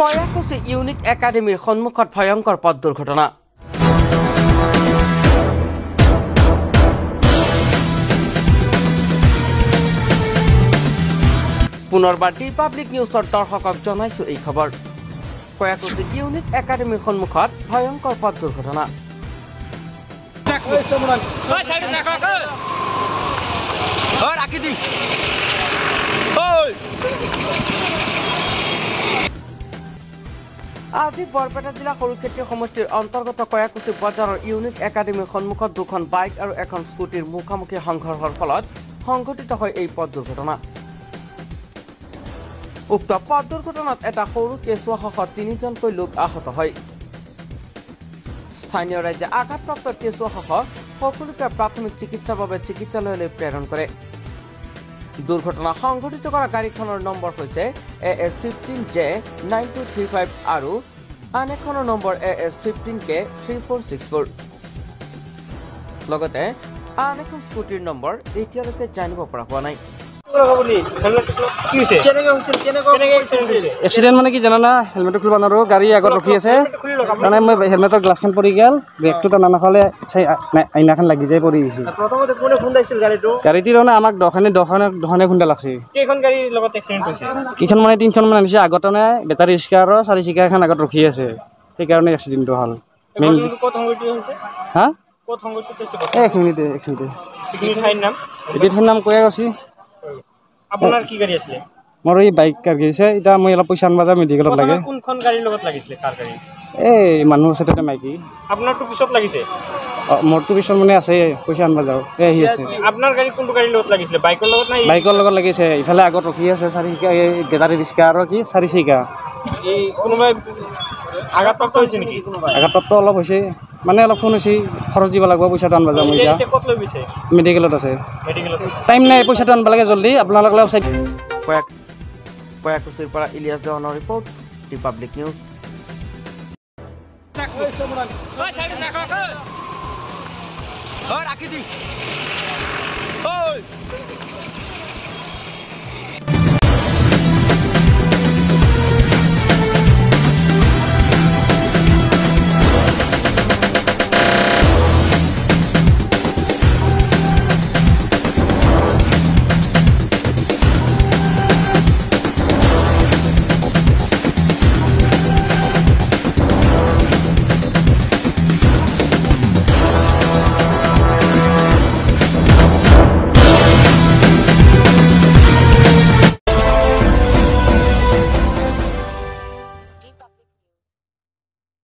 Kayakuchi unique একাডেমীৰ সন্মুখত ভয়ংকৰ পথ দুৰ্ঘটনা। পুনৰবাৰ ৰিপাব্লিক নিউজৰ দৰ্শকক জনাইছো এই খবৰ। কয়াকুচি ইউনিক একাডেমীৰ সন্মুখত ভয়ংকৰ পথ দুৰ্ঘটনা। আজি বৰপেটা জিলা সৰুক্ষেত্ৰী সমষ্টিৰ অন্তৰ্গত কয়াকুচি বজাৰৰ ইউনিক একাডেমীৰ সন্মুখত দুখন বাইক আৰু এখন স্কুটিৰ মুখামুখি সংঘৰ্ষৰ ফলত সংঘটিত হয় এই পথ দুৰ্ঘটনা। উক্ত পথ দুৰ্ঘটনাত এটা সৰু কেঁচুৱাসহ তিনিজনকৈ লোক আহত হয়। স্থানীয় ৰাইজে আঘাতপ্ৰাপ্ত কেঁচুৱাসহ সকলোকে প্ৰাথমিক চিকিৎসাৰ বাবে চিকিৎসালয়লৈ প্ৰেৰণ কৰে। দুৰ্ঘটনা সংঘটিত কৰা গাড়ীখনৰ নম্বৰ হৈছে A S fifteen J nine two three five আৰু আন এখনৰ number A S fifteen K three four six four. লগতে আন এখন স্কুটিৰ নম্বৰ এতিয়ালৈকে জানিব পৰা হোৱা নাই। এক্সিডেণ্ট মানে কি জানানা? হেলমেটটো খুলিব নোৱাৰোঁ গাড়ী আগত ৰখি আছে। তাৰমানে মই হেলমেটৰ গ্লাছখন পৰি গ'ল ব্ৰেকটো টানা নাখালে আইনাখন লাগি যাই পৰি গৈছে। প্ৰথমতে কোনে খুন্দাইছিল গাড়ীটো? গাড়ীটি তাৰমানে আমাক দহখানে দহখানে দহখানে খুন্দা লাগছে। কেইখন মানে তিনিখন মান আনিছে আগত তাৰমানে বেটাৰী ৰিক্সা আৰু চাৰি চিকা এখন আগত ৰখি আছে। সেইকাৰণে এক্সিডেণ্টটো হ'ল। মেইন হা? এক মিনিটে এক মিনিটে। সেইখিনি ঠাইৰ নাম কৈয়ে গৈছে। আপোনাৰ কি গাড়ী আছিলে? মোৰ এই বাইক কাৰ গৈছে এতিয়া মই অলপ পইচা আনিব মেডিকেলত লাগে। কোনখন গাড়ীৰ লগত লাগিছিলে কাৰ গাড়ী? এই মানুহ আছে তাতে মাইকী। আপোনাৰতো পিছত লাগিছে? মোৰতো পিছত মানে আছে পইচা আনিব যাওঁ। এই আহি আছে। আপোনাৰ গাড়ী কোনটো গাড়ীৰ লগত লাগিছিলে? বাইকৰ লগত নাই বাইকৰ লগত লাগিছে। ইফালে আগত ৰখি আছে চাৰি চিকা এই বেটাৰী ৰিক্সা আৰু কি চাৰি চিকা এই কোনোবাই আঘাতপ্ৰাপ্ত হৈছে নেকি? আঘাতপ্ৰাপ্ত অলপ হৈছে। মানে অলপ ফোন হৈছে খৰচ দিব লাগিব পইচাটো আনিব যাওঁ মই এতিয়া মেডিকেলত আছে। টাইম নাই পইচাটো আনিব লাগে জল্দি আপোনালোকে কয়াকুচিৰ পৰা ইলিয়াছ দেৱানৰ ৰিপৰ্ট ৰিপাব্লিক নিউজ ৰাখি দি